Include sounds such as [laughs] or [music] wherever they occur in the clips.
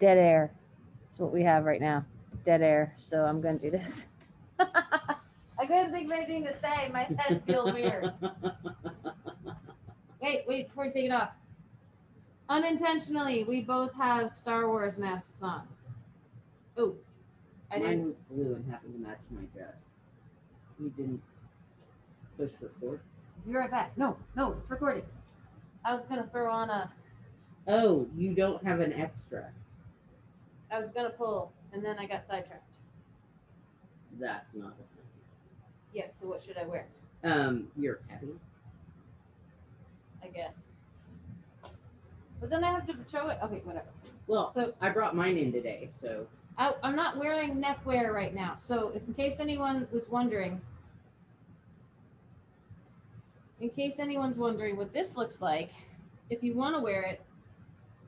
dead air. That's what we have right now. Dead air. So I'm gonna do this. [laughs] I couldn't think of anything to say. My head feels weird. [laughs] Wait, wait, before we take it off. Unintentionally, we both have Star Wars masks on. Oh, I Mine didn't. was blue and happened to match my dress. You didn't push record. Be right back. No, no, it's recording. I was gonna throw on a. Oh, you don't have an extra. I was gonna pull, and then I got sidetracked. That's not a thing. Yeah. So what should I wear? Um, you're happy. I guess. But then I have to show it. Okay, whatever. Well, So I brought mine in today, so I, I'm not wearing neckwear right now. So if in case anyone was wondering, in case anyone's wondering what this looks like, if you want to wear it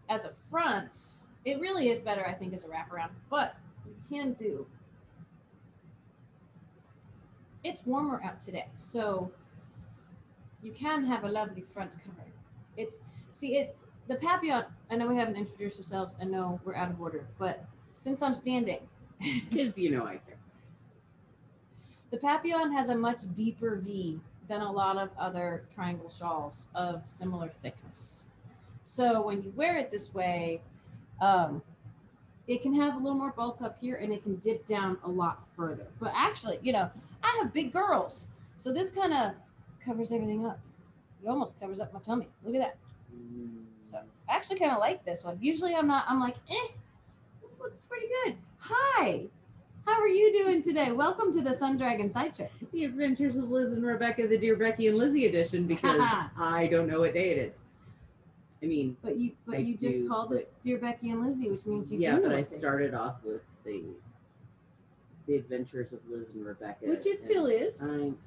as a front, it really is better, I think, as a wraparound. But you can do. It's warmer out today, so you can have a lovely front cover. It's see it the papillon. I know we haven't introduced ourselves. I know we're out of order, but since I'm standing, [laughs] because you know I care. the papillon has a much deeper V than a lot of other triangle shawls of similar thickness. So when you wear it this way, um, it can have a little more bulk up here and it can dip down a lot further. But actually, you know, I have big girls. So this kind of covers everything up. It almost covers up my tummy. Look at that. So I actually kind of like this one. Usually I'm not, I'm like, eh, this looks pretty good. Hi. How are you doing today? Welcome to the Sun Dragon Sideshow. The Adventures of Liz and Rebecca, the Dear Becky and Lizzie edition, because [laughs] I don't know what day it is. I mean, But you but I you just do, called it Dear Becky and Lizzie, which means you yeah, do but know I they- started off with the the Adventures of Liz and Rebecca, Which it and still is. I'm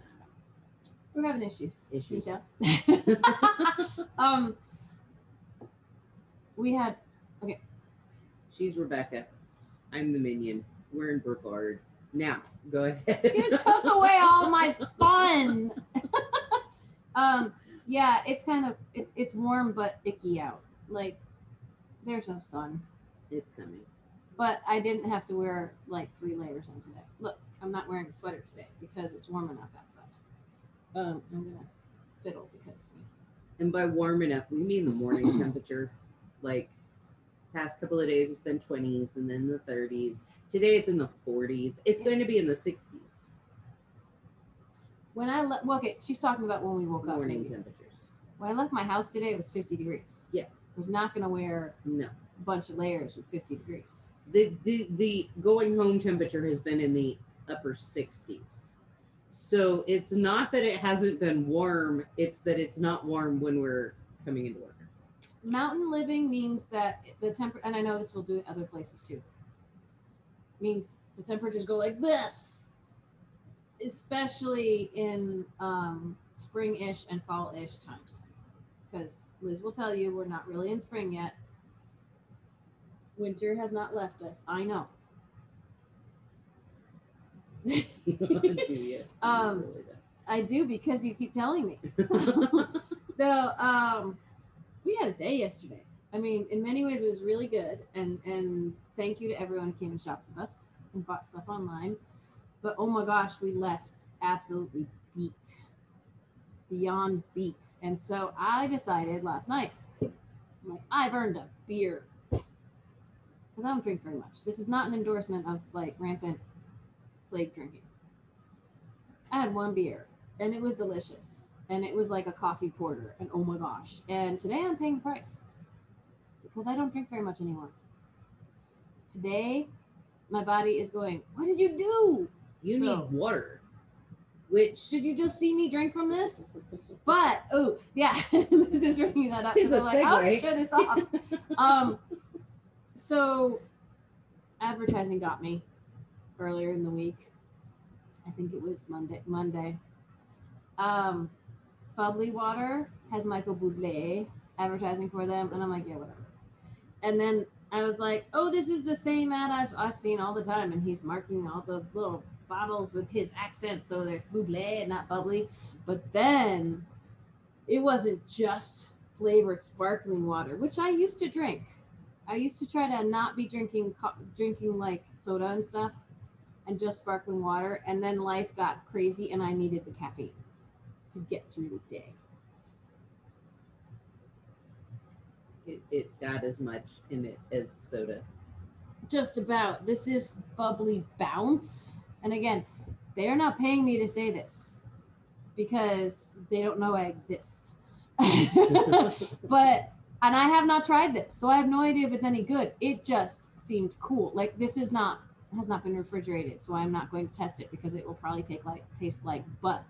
We're having issues. Can you Issues. tell? [laughs] [laughs] um we had okay. She's Rebecca. I'm the minion. We're in Brevard. Now, go ahead. you took away all my [laughs] fun. um yeah, it's kind of it, it's warm but icky out. Like there's no sun. it's coming. But I didn't have to wear like three layers on today. Look, I'm not wearing a sweater today because it's warm enough outside. Um, I'm gonna fiddle because And by warm enough, we mean the morning [clears throat] temperature. Like past couple of days, it's been 20s and then the 30s. Today, it's in the 40s. It's going to be in the 60s. When I left, well, okay, she's talking about when we woke up. Morning maybe. temperatures. When I left my house today, it was 50 degrees. Yeah. I was not gonna wear No. a bunch of layers with 50 degrees. The, the the going home temperature has been in the upper 60s. So it's not that it hasn't been warm, it's that it's not warm when we're coming into work. Mountain living means that the temper, and I know this will do it other places too. Means the temperatures go like this, especially in um, spring-ish and fall-ish times. Because Liz will tell you we're not really in spring yet. Winter has not left us. I know. Do [laughs] you? [laughs] Um, Really. I do because you keep telling me. So, [laughs] no, um, we had a day yesterday. I mean, in many ways, it was really good, and and thank you to everyone who came and shopped with us and bought stuff online. But oh my gosh, we left absolutely beat, beyond beat, and so I decided last night, I'm like, I've earned a beer because I don't drink very much. This is not an endorsement of like rampant plague drinking. I had one beer and it was delicious. And it was like a coffee porter. And oh my gosh. And today I'm paying the price because I don't drink very much anymore. Today, my body is going, What did you do? You So- need water, which Did you just see me drink from this? [laughs] But, oh, yeah, [laughs] this is bringing that up. It's a I'm like, I'll show this off. [laughs] um, so advertising got me earlier in the week. I think it was Monday. Monday. Um, Bubly Water has Michael Bublé advertising for them, and I'm like, yeah, whatever. And then I was like, oh, this is the same ad I've I've seen all the time, and he's marking all the little bottles with his accent, so there's Bublé and not bubbly. But then it wasn't just flavored sparkling water, which I used to drink. I used to try to not be drinking drinking like soda and stuff, and just sparkling water. And then life got crazy, and I needed the caffeine to get through the day. It, it's got as much in it as soda. Just about. This is bubly bounce, and again, they are not paying me to say this because they don't know I exist. [laughs] but and I have not tried this, so I have no idea if it's any good. It just seemed cool. Like this is not has not been refrigerated, so I'm not going to test it because it will probably take like taste like butt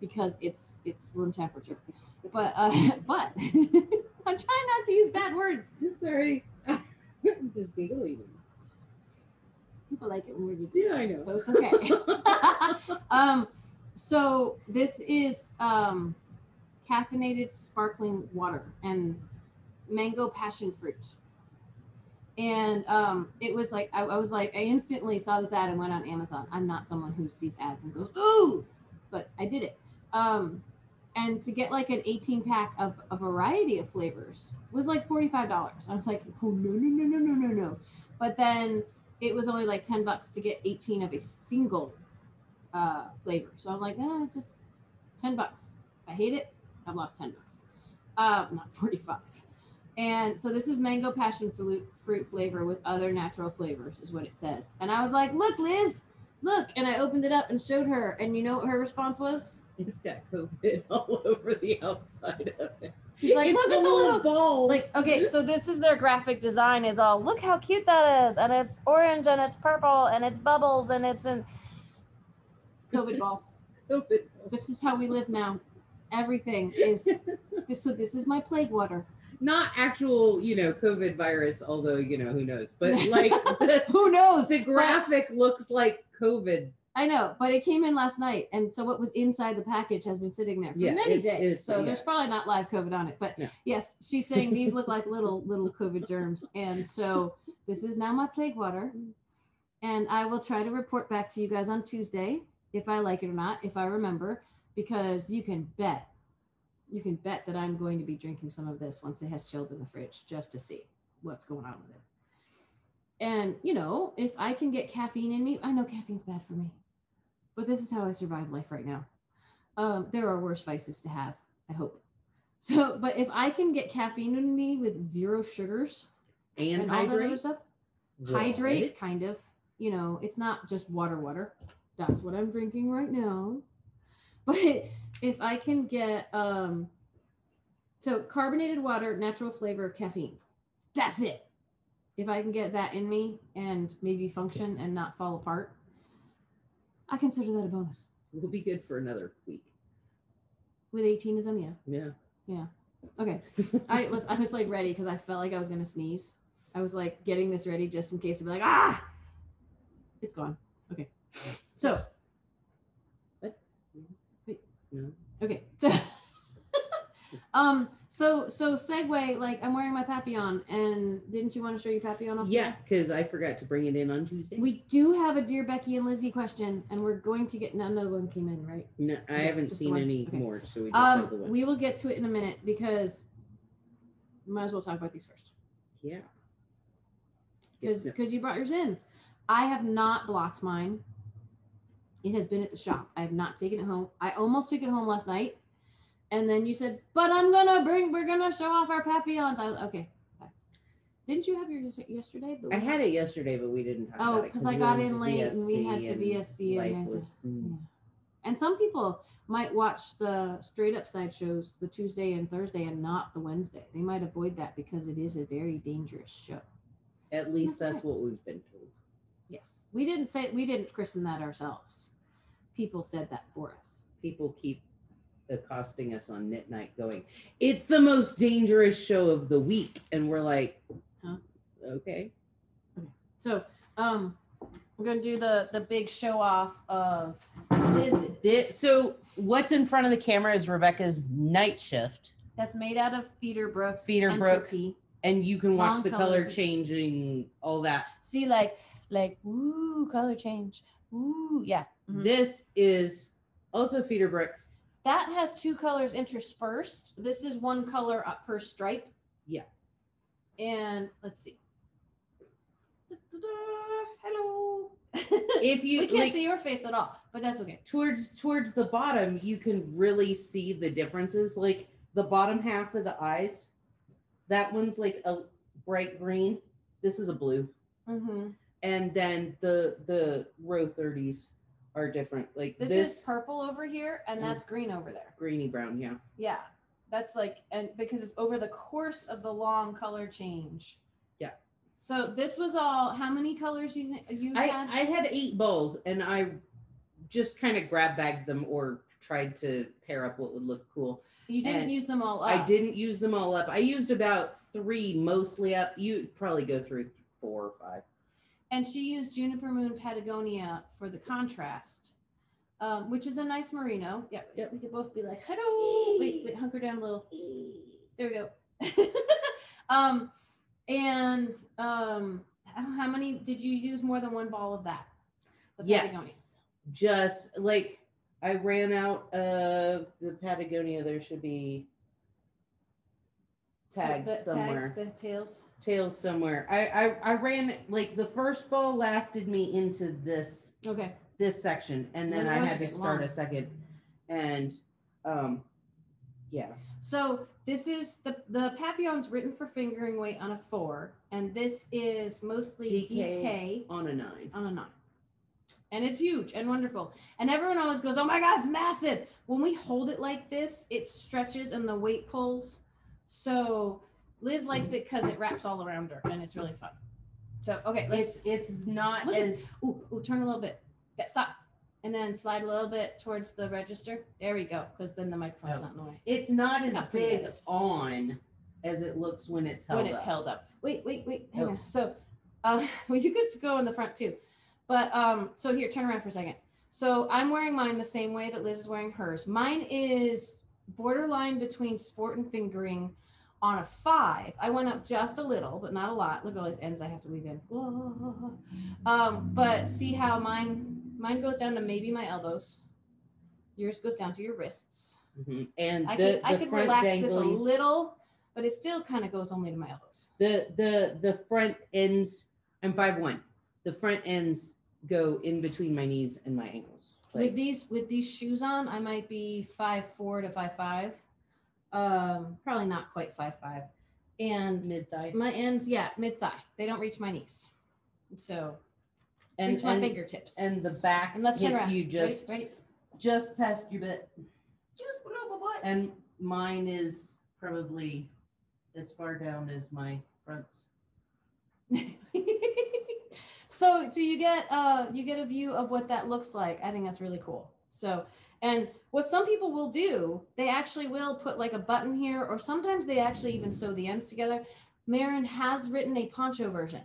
because it's it's room temperature. But uh, [laughs] but [laughs] I'm trying not to use bad words. Sorry. I'm just giggling. People like it when we're geeky, Yeah, I know. so it's okay. [laughs] um, so this is um, caffeinated sparkling water and mango passion fruit. And um, it was like I, I was like I instantly saw this ad and went on Amazon. I'm not someone who sees ads and goes ooh, but I did it. Um, and to get like an 18 pack of a variety of flavors was like $45. I was like, oh no no no no no no no. But then it was only like 10 bucks to get 18 of a single uh, flavor. So I'm like, ah, just 10 bucks. I hate it, I've lost 10 bucks. Uh, not [laughs] 45. And so this is mango passion fruit flavor with other natural flavors, is what it says. And I was like, look, Liz, look. And I opened it up and showed her. And you know what her response was? It's got COVID [laughs] all over the outside of it. She's like, It's look at the little balls. like okay so this is their graphic design is all look how cute that is and it's orange and it's purple and it's bubbles and it's in [laughs] covid balls COVID. this is how we live now everything [laughs] is this so this is my plague water Not actual, you know, COVID virus, although you know who knows. But like the, who knows the graphic looks like COVID. i know but it came in last night and so what was inside the package has been sitting there for Yeah, many it's- days. it's- so there's probably not live covid on it but No. yes she's saying these look like little little covid germs. And so this is now my plague water. And i will try to report back to you guys on tuesday if i like it or not if i remember because you can bet you can bet that i'm going to be drinking some of this once it has chilled in the fridge just to see what's going on with it and you know if i can get caffeine in me i know caffeine's bad for me but this is how i survive life right now. Um, there are worse vices to have i hope. [laughs] So but if i can get caffeine in me with zero sugars And, and all that other hydrate. stuff hydrate kind of. You know it's not just water water. That's what i'm drinking right now. [laughs] But if i can get um so carbonated water natural flavor caffeine. That's it if i can get that in me and maybe function and not fall apart i consider that a bonus. We'll be good for another week. with 18 of them yeah. Yeah. okay. I was i was like ready because i felt like i was gonna sneeze. I was like getting this ready just in case to be like ah! It's gone. Okay. So. What? No. okay. So [laughs] um so so segue like i'm wearing my papillon and didn't you want to show your papillon off Yeah, because I forgot to bring it in on Tuesday. we do have a dear becky and lizzie question and we're going to get no, another one came in right no, I Okay, haven't seen any Okay. more, so we just have the um one. we will get to it in a minute because we might as well talk about these first yeah. because Yeah. because you brought yours in. I have not blocked mine. It has been at the shop. I have not taken it home. I almost took it home last night, and then you said, "But I'm gonna bring. We're gonna show off our papillons." I was okay. Didn't you have yours yesterday? But I had it yesterday, but we didn't talk Oh, because I got in late and we had to VSC and life I had to- mm. Yeah. And some people might watch the straight up side shows the Tuesday and Thursday and not the Wednesday. They might avoid that because it is a very dangerous show. At least That's that's what we've been told. Yes. We didn't say we didn't christen that ourselves. People said that for us. People keep accosting us on Knit Night going, it's the most dangerous show of the week. And we're like, Huh? okay. So um we're gonna do the the big show off of this This, so what's in front of the camera is Rebecca's night shift. that's made out of Feederbrook Feeder brook. And you can watch the color changing, all that. See like like ooh color change. Ooh yeah. Mhm. This is also Feederbrook that has two colors interspersed. This is one color up per stripe. Yeah. And let's see. Da, da, da, hello. If [laughs] you we can't like, see your face at all, but that's okay. Towards towards the bottom, you can really see the differences. Like the bottom half of the eyes, that one's like a bright green. This is a blue. Mm-hmm. And then the the row thirties are different. Like This, this, is purple over here, and that's green over there. greeny brown. Yeah, Yeah, that's like, and because it's over the course of the long color change. Yeah. So this was all. How many colors you think you I had? I had eight bowls, and I just kind of grab bagged them or tried to pair up what would look cool. you didn't and use them all up. I didn't use them all up. I used about three mostly up. You probably go through four or five. And she used Juniper Moon Patagonia for the contrast, um, which is a nice merino. Yeah, Yep. we could both be like, hello. Wait, wait, hunker down a little. There we go. [laughs] um, and um, how many did you use more than one ball of that? The Patagonia? Yes. Just like I ran out of the Patagonia, there should be The- tags the somewhere. Tags, the tails. Tails somewhere. I, I I ran like the first ball lasted me into this Okay. this section, and then Well, I had to start long. a second, and um, yeah. So this is the the Papillon's written for fingering weight on a four, and this is mostly DK. DK on a nine. on a nine. And it's huge and wonderful. And everyone always goes, Oh my God, it's massive. When we hold it like this, it stretches and the weight pulls. So Liz likes it because it wraps all around her and it's really fun. So, okay, let's It's it's not Look at- as ooh, ooh, turn a little bit. That stop. And then slide a little bit towards the register. There we go. Because then the microphone's Oh. not in the way. it's not as Look how pretty big is. on as it looks when it's held when it's up. held up. Wait, wait, wait. Hang Oh. on. So, uh, [laughs] well, you could go in the front too, but um, so here, turn around for a second. So I'm wearing mine the same way that Liz is wearing hers. Mine is borderline between sport and fingering on a five. I went up just a little, but not a lot. Look at all these ends I have to weave in. [laughs] Um, but see how mine mine goes down to maybe my elbows. Yours goes down to your wrists. Mhm. And I the, could I could relax this a little, but it still kind of goes only to my elbows. the the the front ends i'm five one the front ends go in between my knees and my ankles with these with these shoes on, I might be five four to five five. Um, probably not quite five five. And mid thigh my ends, yeah, mid thigh. They don't reach my knees. So and reach my and, fingertips. and the back And let's hits around. you just right, just past your butt just below my butt. and mine is probably as far down as my front [laughs] so do you get uh you get a view of what that looks like i think that's really cool so and what some people will do they actually will put like a button here or sometimes they actually even sew the ends together. Marin has written a poncho version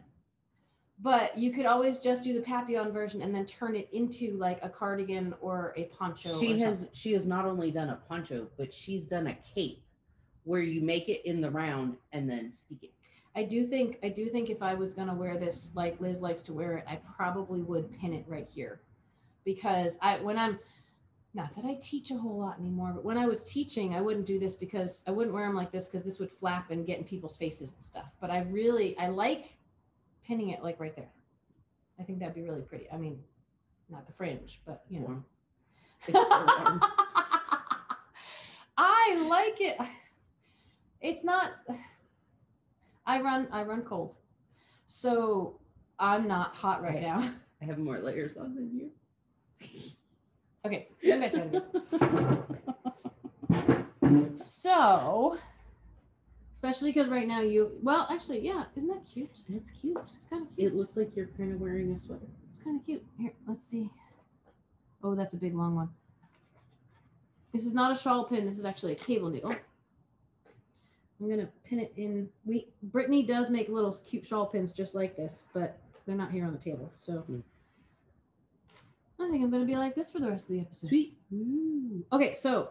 but you could always just do the papillon version and then turn it into like a cardigan or a poncho she has something. she has not only done a poncho but she's done a cape where you make it in the round and then stick it. I do think I do think if I was gonna wear this like Liz likes to wear it, I probably would pin it right here, because I when I'm not that I teach a whole lot anymore, but when I was teaching, I wouldn't do this because I wouldn't wear them like this because this would flap and get in people's faces and stuff. But I really I like pinning it like right there. I think that'd be really pretty. I mean, not the fringe, but you know. [laughs] so. I like it. It's not. I run. I run cold, so I'm not hot right Okay. now. i have more layers on than you [laughs] Okay, come back down here. So, especially because right now you. Well, actually, yeah. Isn't that cute? That's cute. It's kind of cute. It looks like you're kind of wearing a sweater. It's kind of cute. Here, let's see. Oh, that's a big long one. This is not a shawl pin. This is actually a cable needle. I'm gonna pin it in. We Brittany does make little cute shawl pins just like this, but they're not here on the table. So Hmm. I think I'm gonna be like this for the rest of the episode. Sweet. Okay, so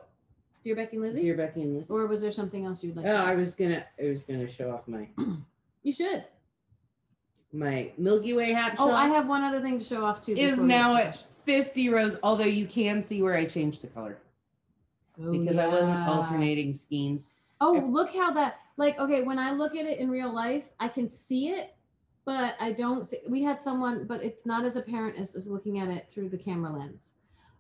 dear Becky and Lizzie, Dear Becky and Liz. or was there something else you'd like? Oh, to I was gonna I was gonna show off my [clears throat] You should. my Milky Way hat Oh, I have one other thing to show off too. is before we get now at 50 rows, although you can see where I changed the color Oh, because I wasn't alternating skeins. Oh, look how that like okay, when I look at it in real life, I can see it, but I don't see, we had someone, but it's not as apparent as, as looking at it through the camera lens,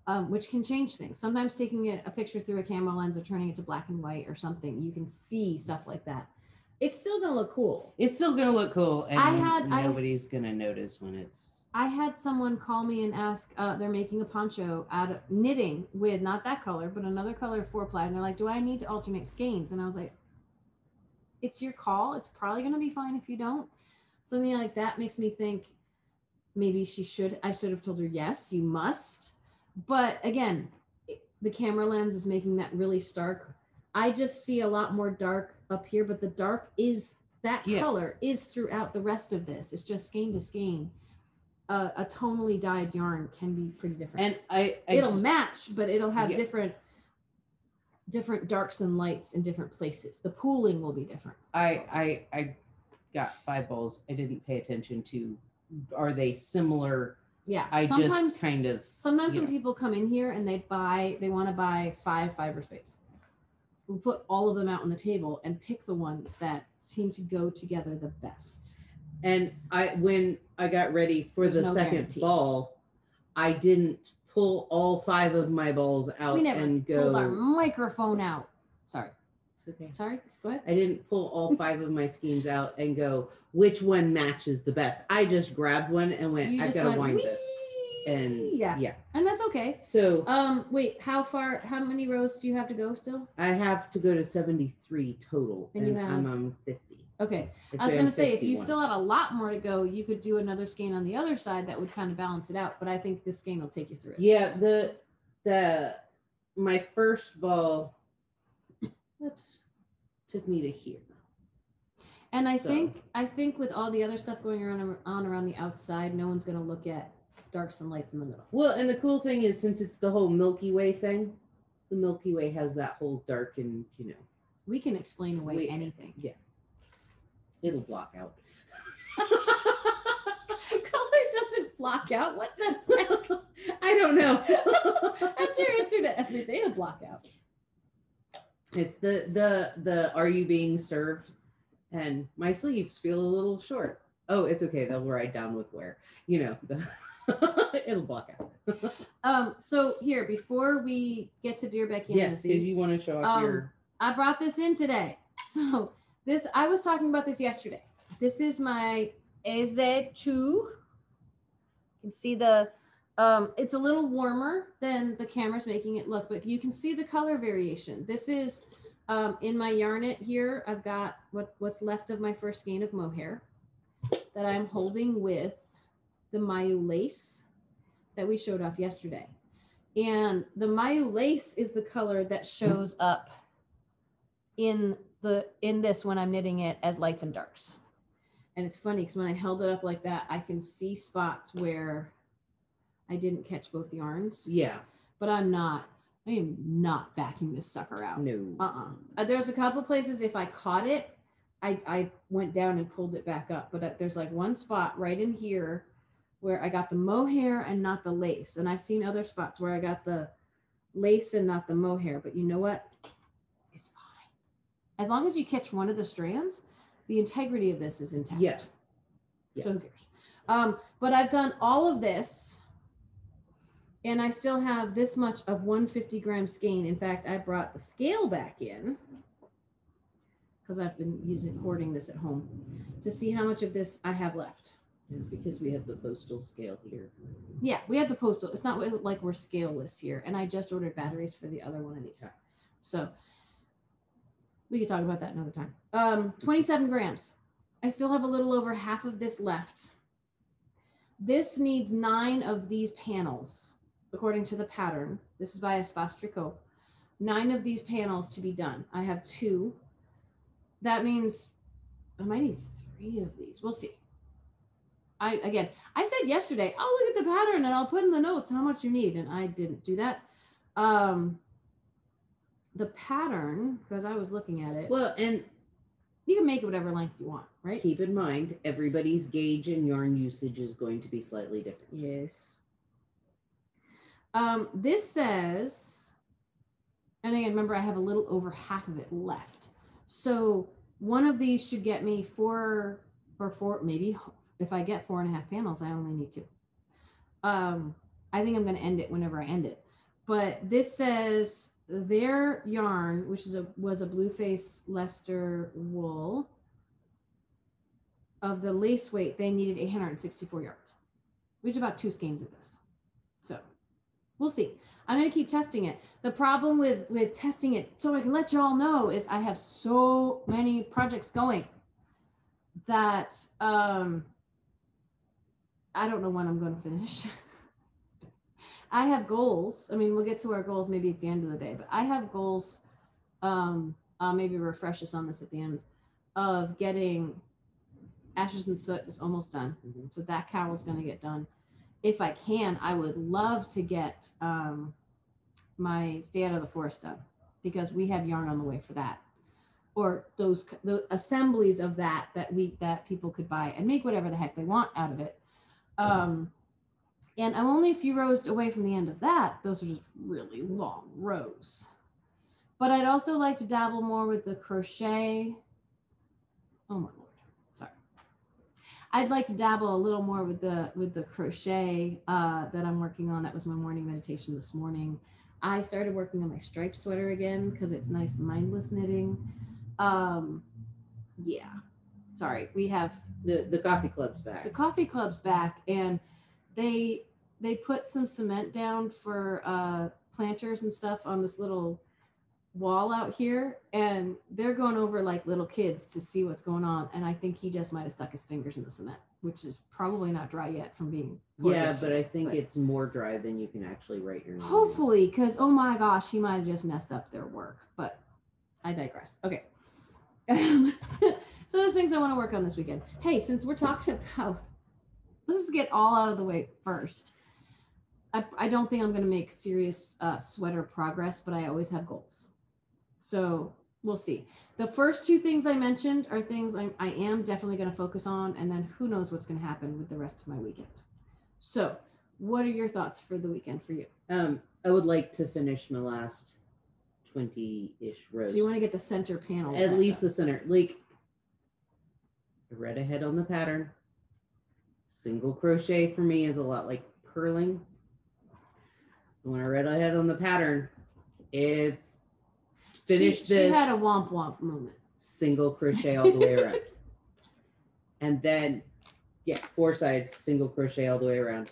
um, which can change things. Sometimes taking a, a picture through a camera lens or turning it to black and white or something, you can see stuff like that. It's still gonna look cool. It's still gonna look cool, and I had- I- nobody's gonna notice when it's. I had someone call me and ask, uh, they're making a poncho out of knitting with not that color, but another color four ply. And they're like, do I need to alternate skeins? And I was like, it's your call. It's probably going to be fine if you don't. Something like that makes me think maybe she should, I should have told her, yes, you must. But again, the camera lens is making that really stark. I just see a lot more dark up here, but the dark is that Yeah. color is throughout the rest of this. It's just skein to skein uh, a tonally dyed yarn can be pretty different. And I, I it'll match, but it'll have Yeah. different different darks and lights in different places. The pooling will be different. I I I got five balls. I didn't pay attention to are they similar? Yeah. I sometimes just kind of sometimes when yeah. people come in here and they buy they want to buy five fiber spades. We'll put all of them out on the table and pick the ones that seem to go together the best. and I when I got ready for There's the no second guarantee. ball, I didn't pull all five of my balls out we never and go pulled our microphone out. Sorry. Okay. Sorry. Go ahead. I didn't pull all five of my skeins out and go, which one matches the best. I just grabbed one and went, I just gotta wind "Whee!" this. And yeah. yeah. And that's okay. So Um, wait, how far how many rows do you have to go still? I have to go to 73 total. And And, you I'm have- on 50. Okay. I was gonna I'm say if you still had a lot more to go, you could do another skein on the other side that would kind of balance it out. But I think this skein will take you through it. Yeah, the the my first ball oops, took me to here. And I So- think I think with all the other stuff going around on around the outside, no one's gonna look at darks and lights in the middle. Well, and the cool thing is since it's the whole Milky Way thing, the Milky Way has that whole dark and you know, We can explain away Wait. anything. Yeah. It'll block out. [laughs] Color doesn't block out. What the heck? [laughs] I don't know. [laughs] That's your answer to everything. It'll block out. It's the the the are you being served? And my sleeves feel a little short. Oh, it's okay. They'll ride down with wear. You know, the [laughs] it'll block out. [laughs] Um, so here, before we get to Dear Becky yes, because you want to show off Um, your I brought this in today. [laughs] So this I was talking about this yesterday. This is my EZ2. You can see the um it's a little warmer than the camera's making it look, but you can see the color variation. This is um in my yarnet here. I've got what what's left of my first skein of mohair that I'm holding with the Mayu lace that we showed off yesterday. And the Mayu lace is the color that shows up in the in this when I'm knitting it as lights and darks. And it's funny because when I held it up like that, I can see spots where I didn't catch both yarns, yeah. but I'm not, I am not backing this sucker out. No. Uh-uh. Uh, there's a couple places if I caught it, I, I went down and pulled it back up. But uh, there's like one spot right in here where I got the mohair and not the lace. And I've seen other spots where I got the lace and not the mohair. But you know what? It's fine. As long as you catch one of the strands, the integrity of this is intact. Yeah. Yeah. So who cares? Um, but I've done all of this and I still have this much of 150 gram skein. In fact, I brought the scale back in because I've been using hoarding this at home to see how much of this I have left. It's because we have the postal scale here. Yeah, we have the postal. It's not like we're scaleless here. And I just ordered batteries for the other one of these. Okay. So we could talk about that another time. Um, 27 grams. I still have a little over half of this left. This needs nine of these panels, according to the pattern. This is by Espace Tricot. Nine of these panels to be done. I have two. That means I might need three of these. We'll see. I again, I said yesterday, I'll look at the pattern and I'll put in the notes how much you need, and I didn't do that. Um, the pattern, because I was looking at it, Well, and you can make it whatever length you want, right? keep in mind, everybody's gauge and yarn usage is going to be slightly different. Yes. Um, this says, and again, remember I have a little over half of it left. So one of these should get me four or four, maybe if I get four and a half panels, I only need two. Um, I think I'm going to end it whenever I end it. But this says their yarn, which is a was a Blueface Leicester wool, of the lace weight, they needed 864 yards, which is about two skeins of this. We'll see. I'm going to keep testing it. The problem with with testing it, so I can let y'all know, is I have so many projects going that um, I don't know when I'm going to finish. [laughs] I have goals. I mean, we'll get to our goals maybe at the end of the day, but I have goals. Um, I'll maybe refresh us on this at the end of getting ashes and soot is almost done. Mhm. So that cowl is going to get done. If I can, I would love to get um, my stay out of the forest done because we have yarn on the way for that, or those the assemblies of that that we that people could buy and make whatever the heck they want out of it. Um, and I'm only a few rows away from the end of that. Those are just really long rows. But I'd also like to dabble more with the crochet. Oh my. I'd like to dabble a little more with the with the crochet uh, that I'm working on. That was my morning meditation this morning. I started working on my striped sweater again because it's nice mindless knitting. Um, yeah. Sorry, we have The the coffee club's back. the coffee club's back and they they put some cement down for uh planters and stuff on this little wall out here and they're going over like little kids to see what's going on and i think he just might have stuck his fingers in the cement which is probably not dry yet from being yeah, but I think but it's more dry than you can actually write your name. hopefully because oh my gosh he might have just messed up their work but i digress. Okay. [laughs] So those things i want to work on this weekend. Hey since we're talking [laughs] about let's just get all out of the way first. I, I don't think i'm going to make serious uh, sweater progress but i always have goals so we'll see the first two things i mentioned are things i'm i am definitely going to focus on and then who knows what's going to happen with the rest of my weekend so what are your thoughts for the weekend for you Um, I would like to finish my last twenty-ish rows. So you want to get the center panel. At least up. the center. Like I read ahead on the pattern. Single crochet for me is a lot like purling. When I read ahead on the pattern, it's finish she, this She had a womp womp moment. single crochet all the way around. [laughs] And then yeah, four sides, single crochet all the way around.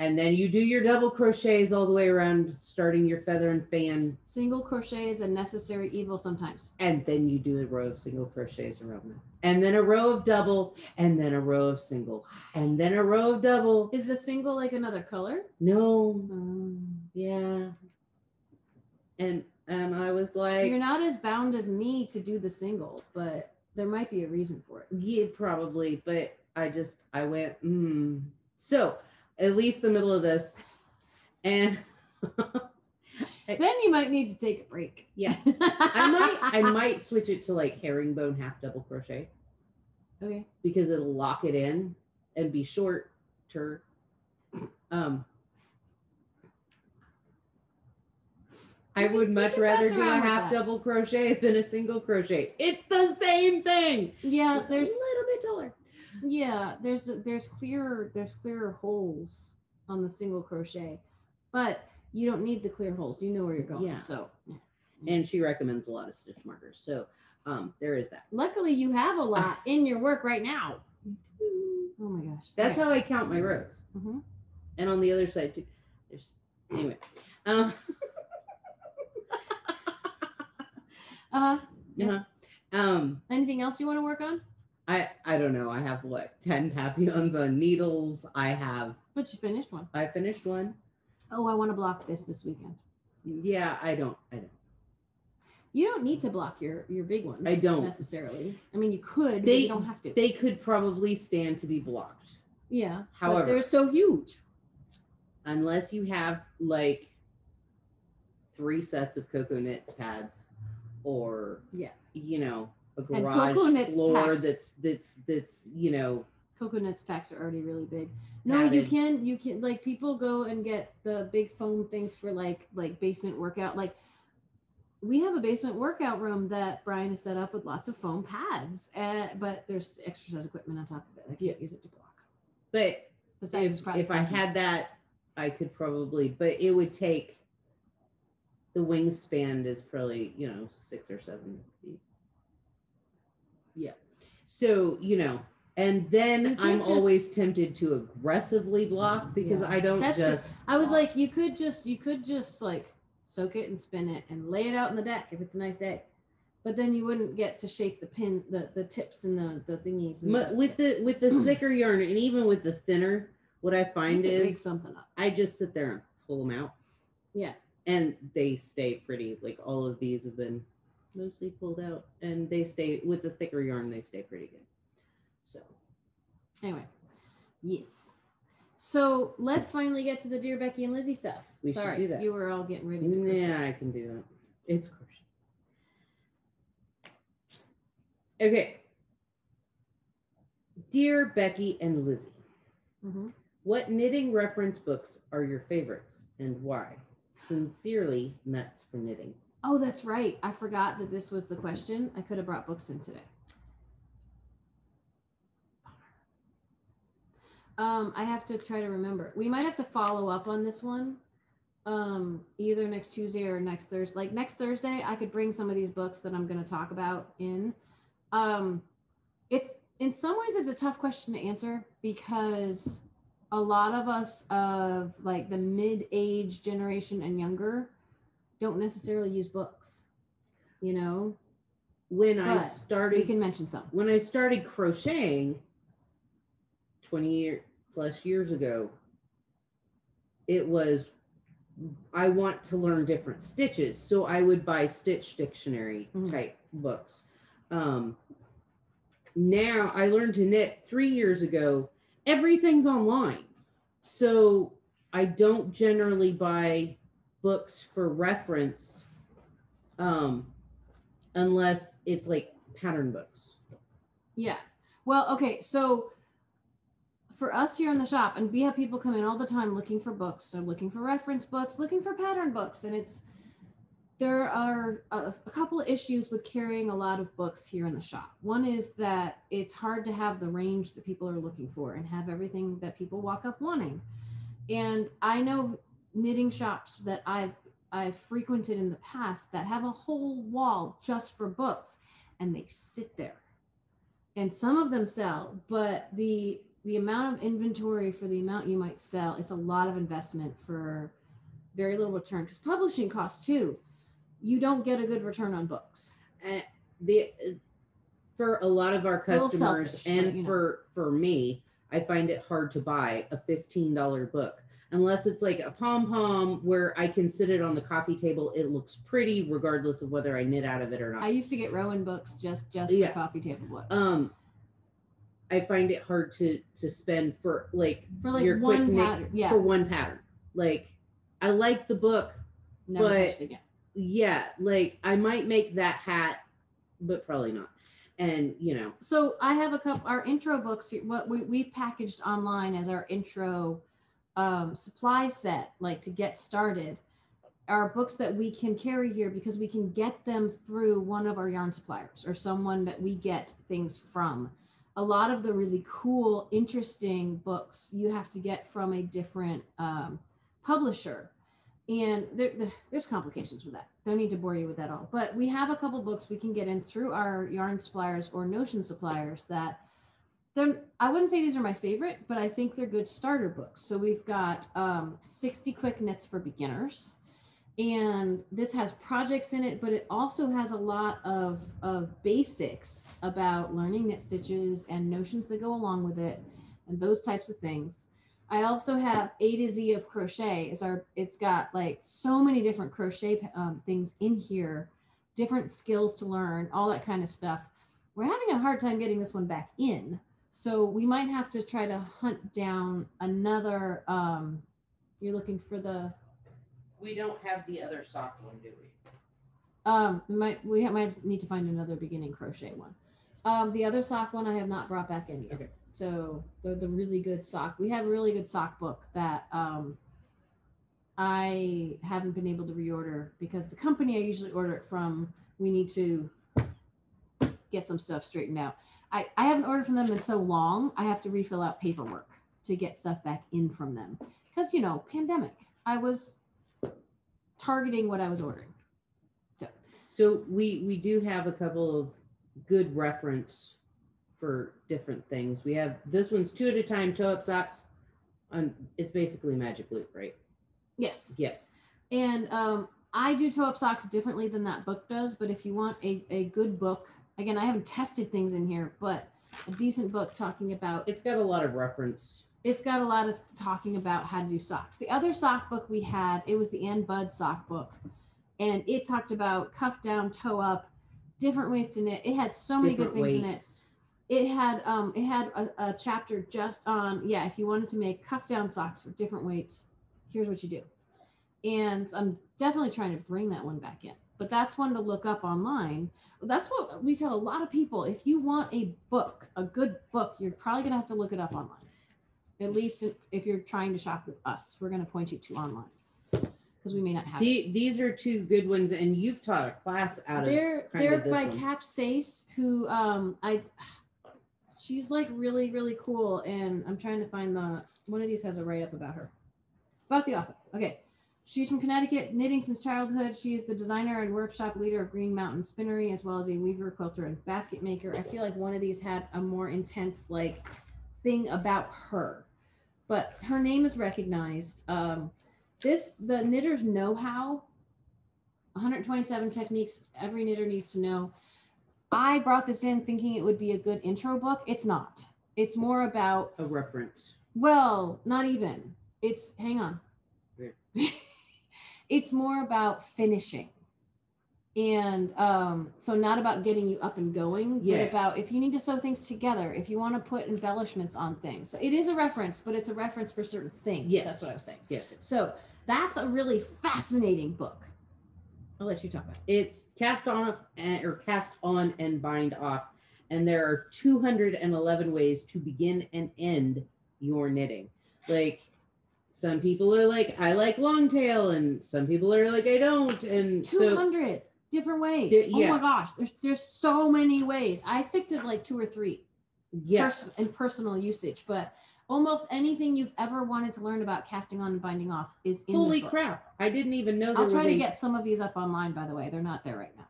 And then you do your double crochets all the way around, starting your feather and fan Single crochet is a necessary evil sometimes. and then you do a row of single crochets around them and then a row of double and then a row of single and then a row of double Is the single like another color? no Um, yeah and and i was like you're not as bound as me to do the single, but there might be a reason for it. yeah probably but i just i went mm. so at least the middle of this and [laughs] Then you might need to take a break. yeah i [laughs] might i might switch it to like herringbone half double crochet Okay. because it'll lock it in and be shorter. Um, I would much rather do a half double crochet than a single crochet. It's the same thing. Yeah, just there's a little bit taller. yeah, there's there's clearer there's clearer holes on the single crochet, but you don't need the clear holes. You know where you're going. Yeah. So And she recommends a lot of stitch markers. So um, there is that. luckily you have a lot [laughs] in your work right now. Oh my gosh. That's how I count my rows. hmm And on the other side too. There's anyway. Um, [laughs] Uh, uh-huh. um, anything else you want to work on? I I don't know. I have what ten papillons on needles. I have But you finished one. I finished one. Oh, I want to block this this weekend. Yeah, I don't. I don't. You don't need to block your your big ones. I don't. necessarily. I mean, you could, but They- you don't have to. They could probably stand to be blocked, yeah. but However- they're so huge. unless you have like three sets of Cocoknits pads, or Yeah. you know, a garage floor packs. that's that's that's you know Cocoknits packs are already really big. No, you can you can like people go and get the big foam things for like like basement workout. Like we have a basement workout room that Brian has set up with lots of foam pads, uh, but there's exercise equipment on top of it. I can't use it to block. But Besides if, if I had that, I could probably, but it would take the wingspan is probably, you know, six or seven feet. Yeah. So, you know, and then I'm just- always tempted to aggressively block because Yeah. I don't That's true. just I was block. like, you could just you could just like soak it and spin it and lay it out in the deck if it's a nice day. But then you wouldn't get to shape the pin the, the tips and the, the thingies. Mu- with the with the thicker yarn and even with the thinner, what I find is something up. I just sit there and pull them out. Yeah. And they stay pretty. Like all of these have been mostly pulled out and they stay with the thicker yarn, they stay pretty good. So Anyway, yes. So let's finally get to the dear Becky and Lizzie stuff. We should Sorry, do that. You were all getting ready. To yeah, I can do that. It's crochet. Okay. Dear Becky and Lizzie, Mhm. what knitting reference books are your favorites and why? Sincerely, Nuts for Knitting. Oh, that's right. I forgot that this was the question. I could have brought books in today. Um, I have to try to remember. We might have to follow up on this one. Um, either next Tuesday or next Thursday. Like next Thursday, I could bring some of these books that I'm going to talk about in. Um, it's in some ways it's a tough question to answer because a lot of us of like the mid-age generation and younger don't necessarily use books. You know, When I started we can mention some. when I started crocheting 20 year plus years ago, it was I want to learn different stitches. So I would buy stitch dictionary Mhm. type books. Um, now I learned to knit three years ago. Everything's online. So I don't generally buy books for reference um, unless it's like pattern books. Yeah. Well, okay. So for us here in the shop, and we have people come in all the time looking for books. So looking for reference books, looking for pattern books, and it's there are a, a couple of issues with carrying a lot of books here in the shop. One is that it's hard to have the range that people are looking for and have everything that people walk up wanting. And I know knitting shops that I've I've frequented in the past that have a whole wall just for books and they sit there and some of them sell but the the amount of inventory for the amount you might sell it's a lot of investment for very little return because publishing costs too you don't get a good return on books. And the for a lot of our customers selfish, and you know. for for me i find it hard to buy a $15 book. Unless it's like a pom pom where i can sit it on the coffee table it looks pretty regardless of whether i knit out of it or not. I used to get rowan books just just Yeah. for coffee table books. Um i find it hard to to spend for like for like your quick one knit- pattern yeah. for one pattern. Like i like the book never but- touched it again yeah like i might make that hat but probably not. And you know so I have a couple our intro books what we, we've packaged online as our intro um, supply set like to get started are books that we can carry here because we can get them through one of our yarn suppliers or someone that we get things from. A lot of the really cool interesting books you have to get from a different um, publisher and there, there- there's complications with that. Don't need to bore you with that all. But we have a couple books we can get in through our yarn suppliers or notion suppliers that they're i wouldn't say these are my favorite but i think they're good starter books. So we've got um, 60 quick knits for beginners. And this has projects in it but it also has a lot of of basics about learning knit stitches and notions that go along with it and those types of things I also have A to Z of crochet. Is our it's got like so many different crochet um, things in here, different skills to learn, all that kind of stuff. We're having a hard time getting this one back in, so we might have to try to hunt down another. Um, you're looking for the we don't have the other sock one do we um, we might we might need to find another beginning crochet one. Um, the other sock one I have not brought back in yet. Okay. So the the really good sock. We have a really good sock book that um, I haven't been able to reorder because the company I usually order it from, we need to get some stuff straightened out. I, I haven't ordered from them in so long, I have to refill out paperwork to get stuff back in from them because you know pandemic i was targeting what i was ordering So we we do have a couple of good reference for different things. We have this one's two at a time toe up socks. On it's basically magic loop, right? yes Yes. and um i do toe up socks differently than that book does but if you want a, a good book again i haven't tested things in here but a decent book talking about It's got a lot of reference. it's got a lot of talking about how to do socks. The other sock book we had, it was the Ann Budd sock book, and it talked about cuff down, toe up, different ways to knit. It had so many good different things in it. It had um it had a, a chapter just on yeah, if you wanted to make cuff down socks for different weights, here's what you do. And I'm definitely trying to bring that one back in. But that's one to look up online. That's what we tell a lot of people. If you want a book, a good book, you're probably gonna have to look it up online. At least if- you're trying to shop with us, we're gonna point you to online because we may not have. The, these are two good ones, and you've taught a class out they're of they're this by one. Cap Sease, who um I she's like really really cool, and I'm trying to find the one of these has a write up about her, about the author. Okay, she's from Connecticut, knitting since childhood. She is the designer and workshop leader of Green Mountain Spinnery, as well as a weaver, quilter, and basket maker. I feel like one of these had a more intense like thing about her, but her name is recognized. Um, this the knitters know how 127 techniques every knitter needs to know. I brought this in thinking it would be a good intro book. It's not. It's more about, a reference. well, not even. It's, hang on. Yeah. [laughs] it's more about finishing. And um, so, not about getting you up and going, Yeah. but about if you need to sew things together, if you want to put embellishments on things. So, it is a reference, but it's a reference for certain things. Yes. That's what I was saying. Yes, So, that's a really fascinating book. I'll let you talk about it. it's cast off and, or cast on and bind off, and there are 211 ways to begin and end your knitting. Like some people are like, I like long tail, and some people are like, I don't. And so 200 different ways. Yeah, Oh my gosh, there's there's so many ways. I stick to like two or three yes, pers- in personal usage, but almost anything you've ever wanted to learn about casting on and binding off is in holy crap! I didn't even know there I'll try to a get some of these up online. By the way, they're not there right now.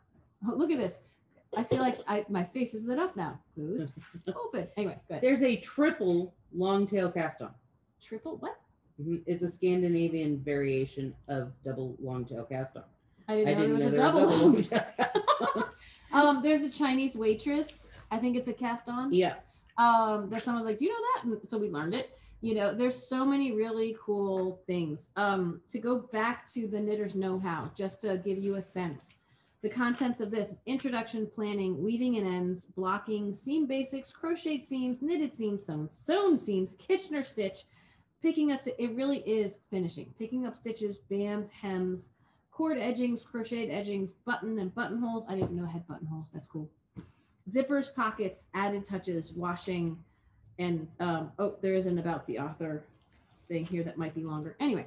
Oh, look at this. I feel like I my face is lit up now. Closed, [laughs] open. Anyway, go ahead. there's a triple long tail cast on. Triple what? Mhm. It's a Scandinavian variation of double long tail cast on. I didn't I know didn't there was know a there was double. long tail cast on. [laughs] um, there's a Chinese waitress. I think it's a cast on. yeah, um that someone's like do you know that? And so we learned it. You know there's so many really cool things. Um to go back to the knitters know-how just to give you a sense the contents of this introduction planning weaving and ends blocking seam basics crocheted seams knitted seams sewn sewn seams kitchener stitch picking up it really is finishing. Picking up stitches bands hems cord edgings crocheted edgings button and buttonholes. I didn't know I had buttonholes. That's cool zippers, pockets, added touches, washing, and um, oh, there is an about the author thing here that might be longer. Anyway,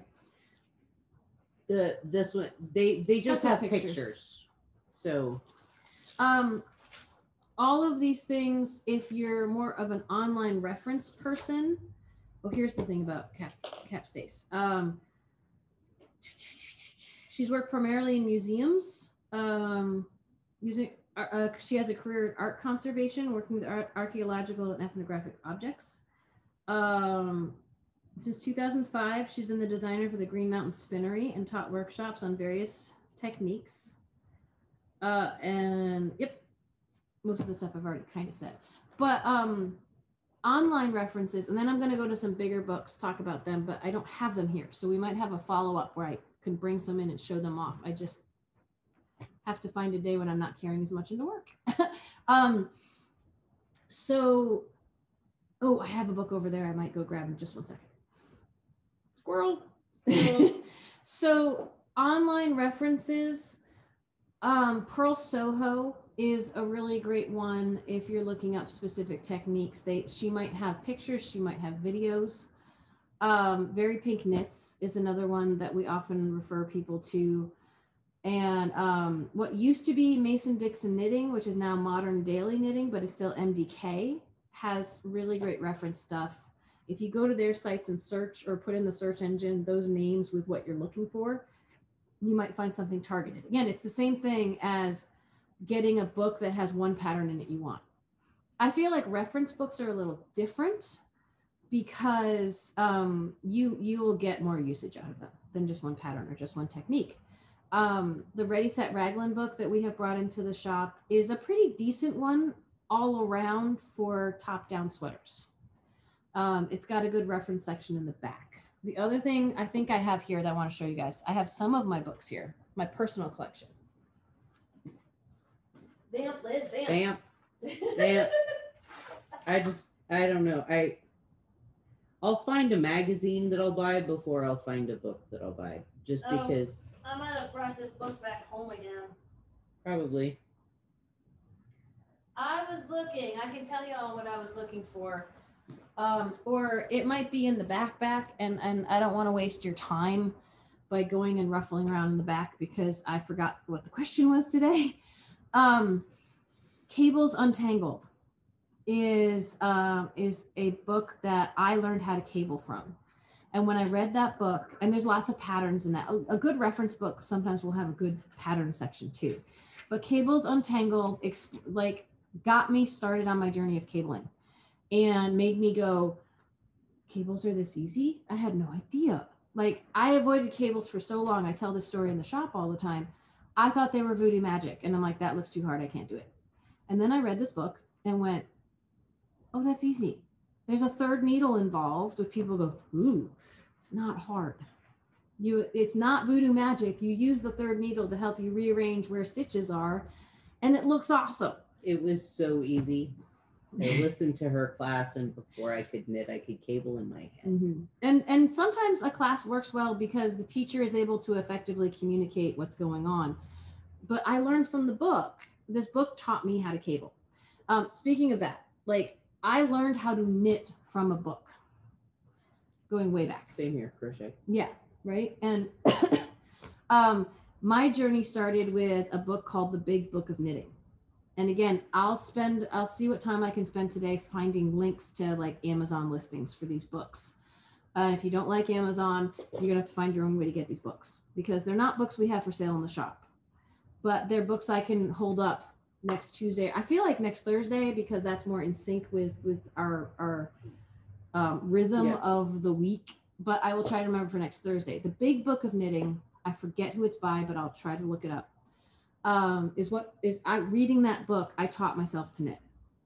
the this one they they just have pictures. pictures. So um, all of these things, if you're more of an online reference person, well, here's the thing about Cap Capsace. Um, she's worked primarily in museums. Um, using uh, she has a career in art conservation, working with ar- archaeological and ethnographic objects. Um, since 2005, she's been the designer for the Green Mountain Spinnery and taught workshops on various techniques. Uh, and yep, most of the stuff I've already kind of said. But um, online references, and then I'm going to go to some bigger books, talk about them, but I don't have them here. So we might have a follow up where I can bring some in and show them off. I just have to find a day when I'm not carrying as much into work. [laughs] um, so, oh, I have a book over there. I might go grab in just one second. Squirrel. [laughs] so, online references. Um, Purl Soho is a really great one if you're looking up specific techniques. They she might have pictures, she might have videos. Um, Very Pink Knits is another one that we often refer people to. And um, what used to be Mason Dixon Knitting, which is now Modern Daily Knitting, but is still MDK, has really great reference stuff. If you go to their sites and search or put in the search engine those names with what you're looking for, you might find something targeted. Again, it's the same thing as getting a book that has one pattern in it you want. I feel like reference books are a little different because um, you you will get more usage out of them than just one pattern or just one technique. Um, the Ready Set Raglan book that we have brought into the shop is a pretty decent one all around for top down sweaters. Um, it's got a good reference section in the back. The other thing I think I have here that I want to show you guys, I have some of my books here, my personal collection. Vamp, Liz, vamp. Vamp. [laughs] Vamp. I just I don't know. I I'll find a magazine that I'll buy before I'll find a book that I'll buy. Just Oh. because I might have brought this book back home again. probably. I was looking. I can tell y'all what I was looking for. Um, or it might be in the backpack, and and I don't want to waste your time by going and ruffling around in the back because I forgot what the question was today. [laughs] Um, Cables Untangled is uh, is a book that I learned how to cable from. And when I read that book, and there's lots of patterns in that, a, a good reference book sometimes will have a good pattern section too. But Cables Untangled, exp- like got me started on my journey of cabling and made me go cables are this easy? I had no idea. Like i avoided cables for so long. I tell this story in the shop all the time. I thought they were voodoo magic and i'm like that looks too hard. I can't do it. And then i read this book and went oh that's easy there's a third needle involved with people go ooh it's not hard you it's not voodoo magic you use the third needle to help you rearrange where stitches are and it looks awesome It was so easy. I [laughs] listened to her class and before I could knit, I could cable in my head. Mhm. And and sometimes a class works well because the teacher is able to effectively communicate what's going on. But I learned from the book. This book taught me how to cable. Um, speaking of that, like I learned how to knit from a book, going way back. Same here, crochet. Yeah, right. And [coughs] um, my journey started with a book called The Big Book of Knitting. And again, I'll spend, I'll see what time I can spend today finding links to like Amazon listings for these books. Uh, if you don't like Amazon, you're gonna have to find your own way to get these books because they're not books we have for sale in the shop, but they're books I can hold up next Tuesday. I feel like next Thursday because that's more in sync with with our our um, rhythm Yeah. of the week. But I will try to remember for next Thursday. The Big Book of Knitting. I forget who it's by, but I'll try to look it up. Um, is what is I reading that book? I taught myself to knit.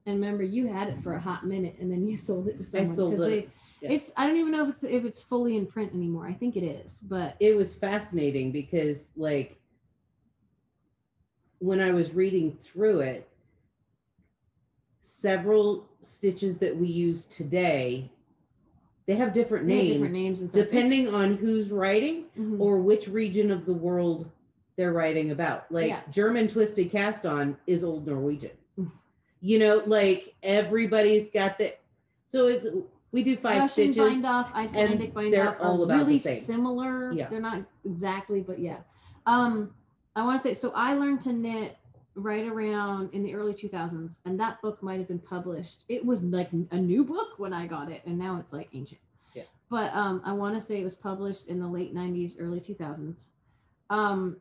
And remember, you had it for a hot minute, and then you [laughs] sold it to someone. I sold it. They, Yeah. It's I don't even know if it's if it's fully in print anymore. I think it is, but it was fascinating because like when I was reading through it, several stitches that we use today, they have different They have names, different names and stuff. depending on who's writing Mhm. or which region of the world they're writing about. Like Yeah. German twisted cast on is old Norwegian. Mm. you know, like everybody's got the so it's we do five Russian stitches. bind off, Icelandic bind they're off all are about the really same. similar. Yeah. They're not exactly, but yeah. Um, I want to say so. I learned to knit right around in the early 2000s, and that book might have been published. It was like a new book when I got it, and now it's like ancient. Yeah. But um, I want to say it was published in the late 90s, early 2000s. Um,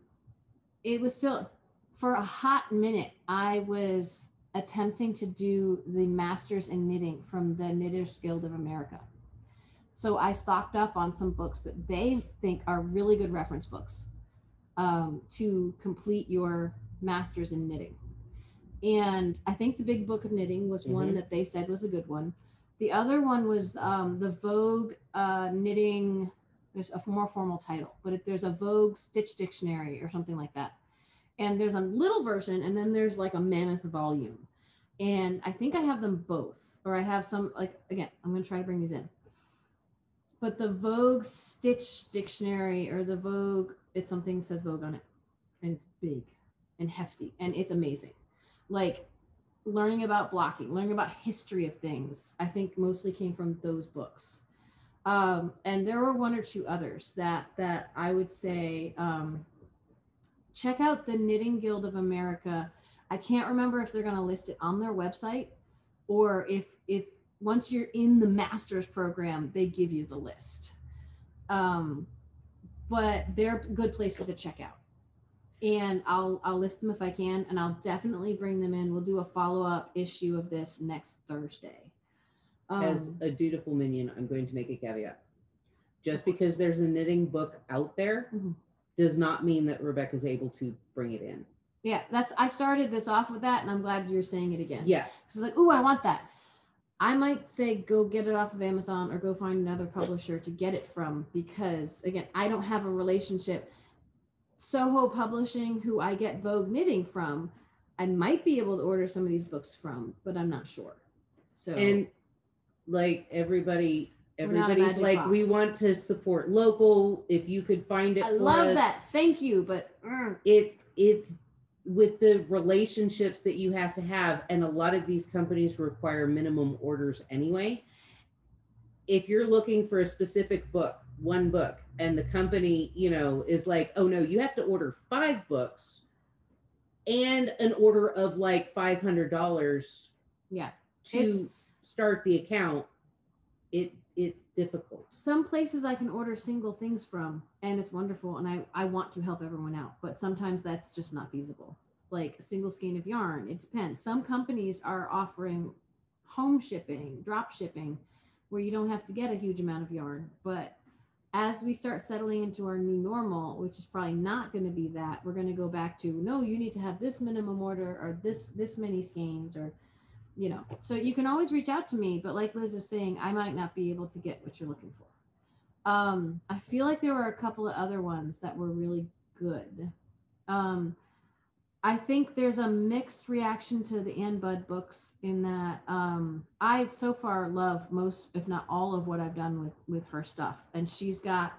it was still for a hot minute. I was attempting to do the masters in knitting from the Knitters Guild of America. So I stocked up on some books that they think are really good reference books um, to complete your masters in knitting. And I think the Big Book of Knitting was one Mhm. that they said was a good one. The other one was um, the Vogue uh, Knitting. There's a more formal title, but it, there's a Vogue Stitch Dictionary or something like that. And there's a little version, and then there's like a mammoth volume. And I think I have them both, or I have some like again. I'm gonna try to bring these in. But the Vogue Stitch Dictionary or the Vogue, it's something says Vogue on it, and it's big and hefty, and it's amazing. Like learning about blocking, learning about history of things. I think mostly came from those books. Um, and there were one or two others that that I would say um, check out the Knitting Guild of America. I can't remember if they're going to list it on their website or if if once you're in the master's program, they give you the list. Um, but they're good places to check out. And I'll I'll list them if I can, and I'll definitely bring them in. We'll do a follow up issue of this next Thursday. As Um, a dutiful minion, I'm going to make a caveat. Just because there's a knitting book out there Mhm. does not mean that Rebecca's able to bring it in. yeah, that's I started this off with that, and I'm glad you're saying it again. Yeah. So it's like, oh, I want that. I might say go get it off of Amazon or go find another publisher to get it from because again, I don't have a relationship. Soho Publishing, who I get Vogue knitting from, I might be able to order some of these books from, but I'm not sure. So And like everybody, We're not a everybody's like, we want to support local. If you could find it, I love us, that. Thank you, but mm, it's it's with the relationships that you have to have and a lot of these companies require minimum orders anyway if you're looking for a specific book one book and the company you know is like oh no you have to order five books and an order of like $500 yeah. to It's- start the account it it's difficult some places I can order single things from and it's wonderful and I, I want to help everyone out, but sometimes that's just not feasible. Like a single skein of yarn, it depends. Some companies are offering home shipping, drop shipping, where you don't have to get a huge amount of yarn. But as we start settling into our new normal, which is probably not going to be that, we're going to go back to no, you need to have this minimum order or this this many skeins or you know. So you can always reach out to me, but like Liz is saying, I might not be able to get what you're looking for. Um, I feel like there were a couple of other ones that were really good. Um, I think there's a mixed reaction to the Ann Budd books in that um, I so far love most, if not all, of what I've done with with her stuff, and she's got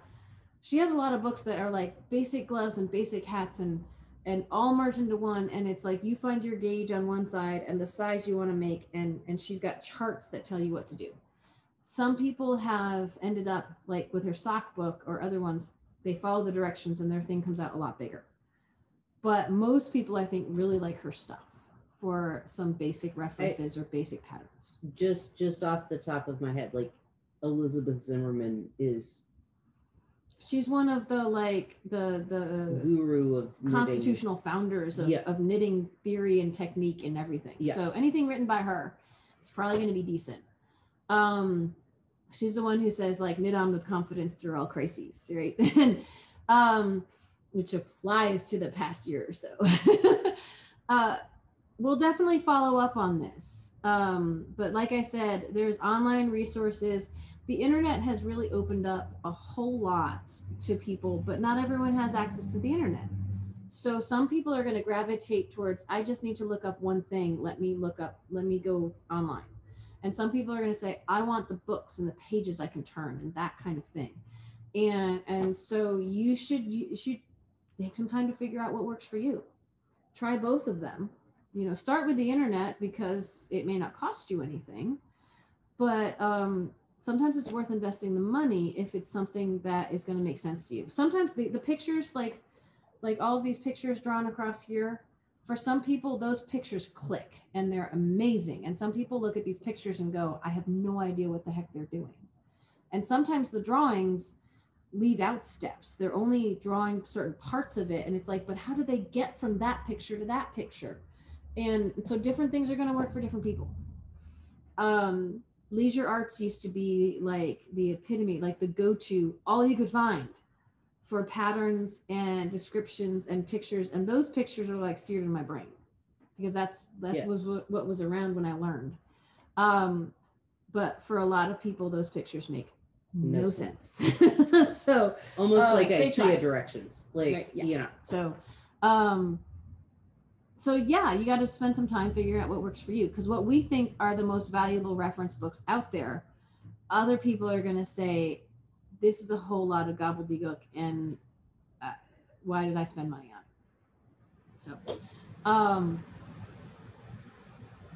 she has a lot of books that are like basic gloves and basic hats and and all merged into one and it's like you find your gauge on one side and the size you want to make and and she's got charts that tell you what to do. Some people have ended up like with her sock book or other ones they follow the directions and their thing comes out a lot bigger. But most people i think really like her stuff for some basic references or basic patterns. Just just off the top of my head like elizabeth zimmermann is she's one of the like the the guru of knitting. constitutional founders of, Yeah. of knitting theory and technique and everything. Yeah. So anything written by her is probably going to be decent. Um, she's the one who says like knit on with confidence through all crises, right? [laughs] and um, which applies to the past year or so. [laughs] uh, we'll definitely follow up on this. Um, but like I said, there's online resources. The internet has really opened up a whole lot to people, but not everyone has access to the internet. So some people are going to gravitate towards, I just need to look up one thing. Let me look up, let me go online. And some people are going to say, I want the books and the pages I can turn and that kind of thing. And and so you should you should take some time to figure out what works for you. Try both of them. You know, start with the internet because it may not cost you anything, but um, sometimes it's worth investing the money if it's something that is going to make sense to you. Sometimes the, the pictures like like all of these pictures drawn across here for some people those pictures click and they're amazing. And some people look at these pictures and go i have no idea what the heck they're doing. And sometimes the drawings leave out steps. They're only drawing certain parts of it and it's like but how do they get from that picture to that picture? And so different things are going to work for different people. Um leisure arts used to be like the epitome like the go-to all you could find for patterns and descriptions and pictures and those pictures are like seared in my brain because that's that Yeah. was what, what was around when i learned um but for a lot of people those pictures make no, No sense [laughs] so almost Uh, like IKEA try. directions like Right, yeah. you know so um so yeah you got to spend some time figuring out what works for you because what we think are the most valuable reference books out there other people are going to say this is a whole lot of gobbledygook and uh, why did i spend money on it so um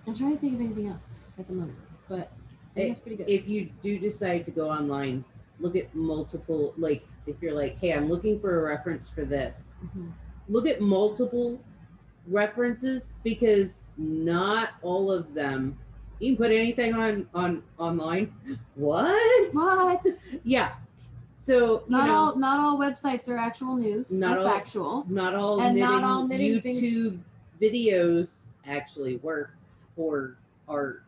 i'm trying to think of anything else at the moment but I think Hey, that's pretty good if you do decide to go online look at multiple like if you're like hey i'm looking for a reference for this Mhm. look at multiple references because not all of them You can put anything on on online. [laughs] What? What? [laughs] Yeah. So Not know, all not all websites are actual news. Not all- factual. not all and knitting not all knitting things- YouTube videos actually work or are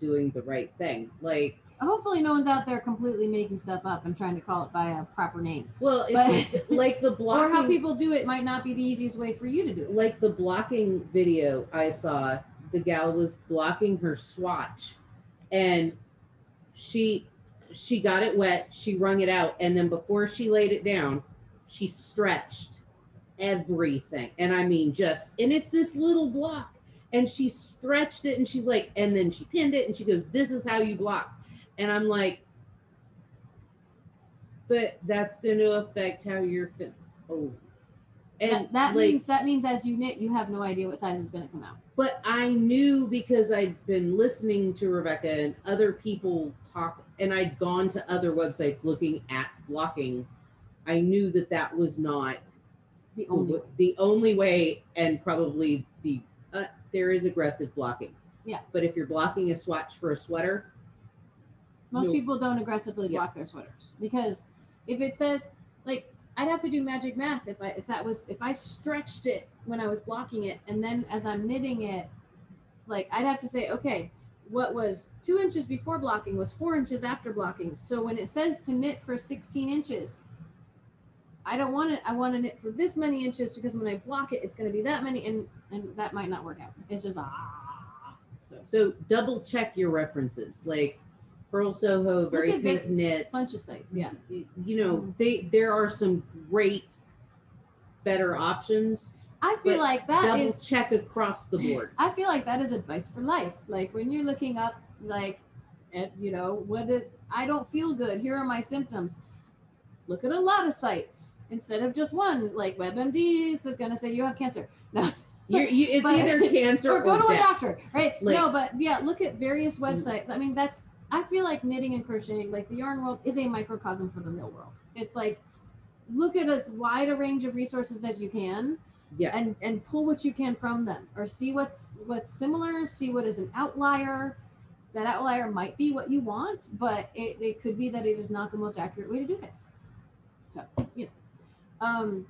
doing the right thing. Like, Hopefully, no one's out there completely making stuff up and trying to call it by a proper name. well, it's like, like the [laughs] Or how people do it might not be the easiest way for you to do it. like the blocking video I saw, the gal was blocking her swatch and she she got it wet, she wrung it out, and then before she laid it down, she stretched everything. And I mean just and it's this little block. And she stretched it and she's like, and then she pinned it and she goes, This is how you block. And I'm like, but that's gonna affect how you're fit. Oh. And that that like, means that means as you knit, you have no idea what size is going to come out. but I knew because I'd been listening to Rebecca and other people talk, and I'd gone to other websites looking at blocking. I knew that that was not The the, only w- the only way, and probably the uh, there is aggressive blocking. Yeah. But if you're blocking a swatch for a sweater, most no. people don't aggressively Yeah. block their sweaters because if it says like I'd have to do magic math if I if that was if I stretched it when I was blocking it and then as I'm knitting it, like I'd have to say okay, what was two inches before blocking was four inches after blocking. So when it says to knit for 16 inches, I don't want it. I want to knit for this many inches because when I block it, it's going to be that many, and and that might not work out. It's just ah. So so double check your references. Like Purl Soho, very at pink knits. bunch of sites, yeah. You know, Mhm. they there are some great, better options. I feel like that double is check across the board. I feel like that is advice for life. Like when you're looking up, like, at, you know, what it, I don't feel good. Here are my symptoms. Look at a lot of sites instead of just one. Like WebMD is going to say you have cancer. [laughs] No, You're, you, it's But- either [laughs] cancer or go to a doctor, right? Like- no, but yeah, look at various Mm. websites. I mean, that's. I feel like knitting and crocheting, like the yarn world, is a microcosm for the real world. It's like look at as wide a range of resources as you can Yeah, and and pull what you can from them or see what's what's similar see what is an outlier. That outlier might be what you want but it, it could be that it is not the most accurate way to do things. So you know um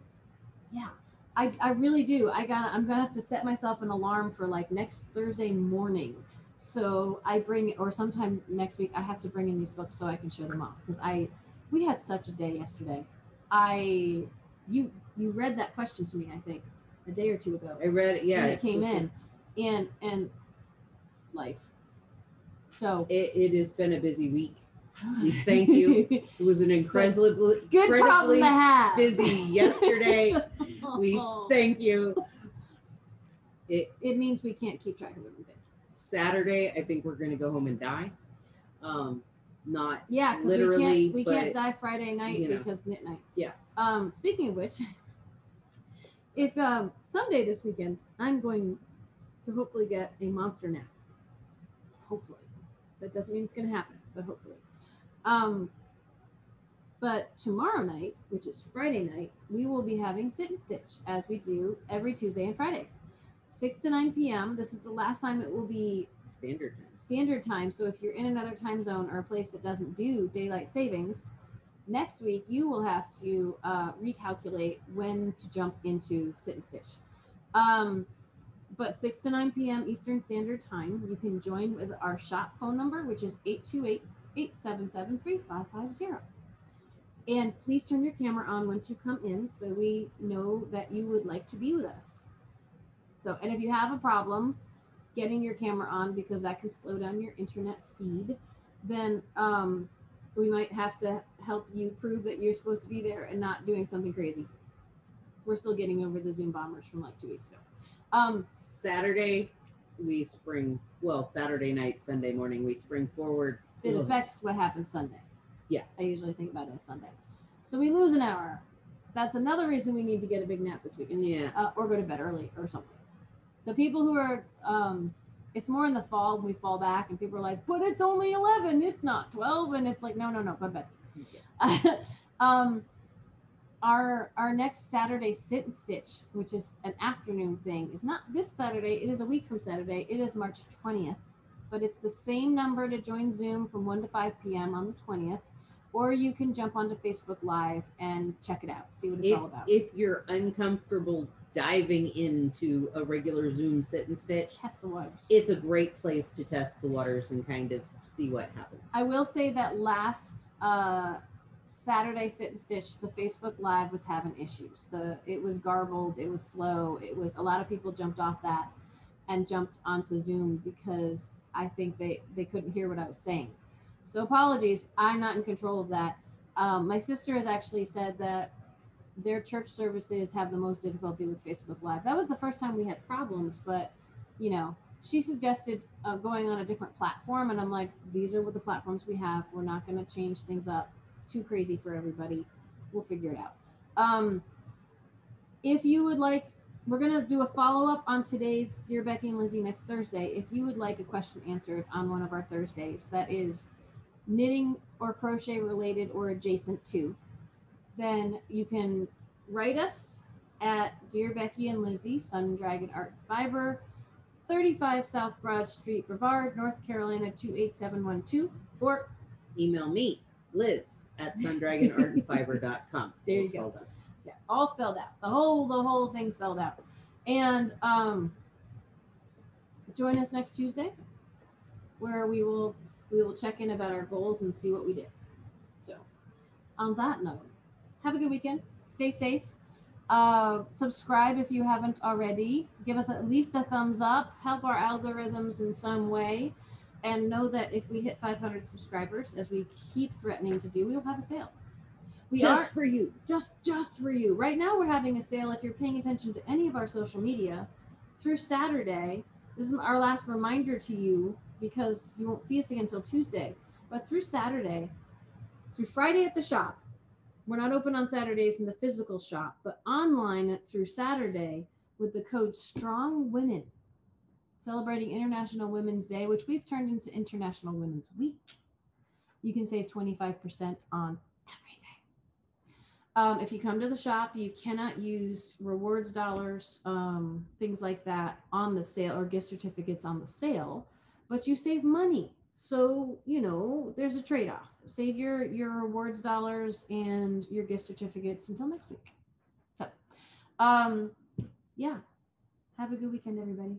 yeah i i really do. I gotta i'm gonna have to set myself an alarm for like next thursday morning so i bring or sometime next week i have to bring in these books so i can show them off because i we had such a day yesterday i you you read that question to me i think a day or two ago I read it. Yeah, when it came just a- in and and life so it, it has been a busy week. [laughs] We thank you. It was an incredibly, good problem incredibly to have busy yesterday. [laughs] we thank you. It it means we can't keep track of everything Saturday. I think we're gonna go home and die. Um, not yeah 'cause Literally, we can't we can't die friday night you know. because knit night Yeah. um speaking of which [laughs] if um someday this weekend i'm going to hopefully get a monster nap hopefully that doesn't mean it's going to happen but hopefully um but tomorrow night which is friday night we will be having sit and stitch as we do every tuesday and friday 6 to 9 p.m this is the last time it will be standard. time. standard time. So if you're in another time zone or a place that doesn't do daylight savings, next week you will have to uh, recalculate when to jump into sit and stitch. Um, but 6 to 9 p.m. Eastern Standard Time, you can join with our shop phone number, which is 828 877 3550. And please turn your camera on once you come in so we know that you would like to be with us. So, and if you have a problem, getting your camera on because that can slow down your internet feed, then um, we might have to help you prove that you're supposed to be there and not doing something crazy. We're still getting over the Zoom bombers from like two weeks ago. Um, Saturday, we spring. Well, Saturday night, Sunday morning, we spring forward. it affects what happens Sunday. Yeah. I usually think about it as Sunday. So we lose an hour. That's another reason we need to get a big nap this weekend. Yeah, uh, or go to bed early or something. The people who are, um, it's more in the fall when we fall back and people are like, but it's only 11, it's not 12. And it's like, no, no, no, go bed. [laughs] um, our, our next Saturday sit and stitch, which is an afternoon thing, is not this Saturday. It is a week from Saturday. It is March 20th. but it's the same number to join Zoom from 1 to 5 p.m. on the 20th. Or you can jump onto Facebook Live and check it out, see what it's if, all about. if you're uncomfortable diving into a regular Zoom sit and stitch, Test the waters. it's a great place to test the waters and kind of see what happens. I will say that last uh, Saturday sit and stitch, the Facebook Live was having issues. The it was garbled, it was slow. It was a lot of people jumped off that and jumped onto Zoom because I think they they couldn't hear what I was saying. So apologies, I'm not in control of that. Um, my sister has actually said that their church services have the most difficulty with Facebook Live. That was the first time we had problems, but you know, she suggested uh, going on a different platform, and I'm like, these are what the platforms we have. We're not going to change things up too crazy for everybody. We'll figure it out. Um, if you would like, we're going to do a follow up on today's Dear Becky and Lizzy next Thursday. If you would like a question answered on one of our Thursdays that is knitting or crochet related or adjacent to, then you can write us at Dear Becky and Lizzy, Sun Dragon Art Fiber, 35 South Broad Street, Brevard, North Carolina 28712, or Email me, Liz at sundragonartandfiber.com. [laughs] There you All go. out. yeah, all spelled out. The whole the whole thing spelled out. And um join us next Tuesday where we will we will check in about our goals and see what we did. So on that note, have a good weekend. Stay safe. Uh, subscribe if you haven't already. Give us at least a thumbs up. Help our algorithms in some way. And know that if we hit 500 subscribers, as we keep threatening to do, we'll have a sale. We Just are for you. just just for you. Right now we're having a sale if you're paying attention to any of our social media through Saturday. This is our last reminder to you because you won't see us again until Tuesday. But through Saturday, through Friday at the shop, we're not open on Saturdays in the physical shop, but online through Saturday with the code Strong Women, celebrating International Women's Day, which we've turned into International Women's Week. You can save 25% on everything. Um, if you come to the shop, you cannot use rewards dollars, um, things like that on the sale or gift certificates on the sale, but you save money. So, you know, there's a trade off. Save your, your rewards dollars and your gift certificates until next week. So, um, yeah. Have a good weekend, everybody.